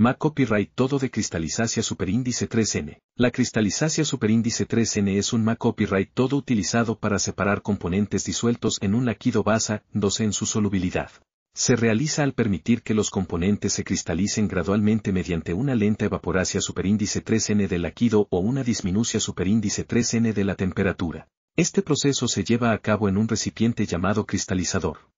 MA Copyright todo de cristalizacia superíndice 3N. La cristalizacia superíndice 3N es un MA Copyright todo utilizado para separar componentes disueltos en un líquido basa 2 en su solubilidad. Se realiza al permitir que los componentes se cristalicen gradualmente mediante una lenta evaporacia superíndice 3N del líquido o una disminucia superíndice 3N de la temperatura. Este proceso se lleva a cabo en un recipiente llamado cristalizador.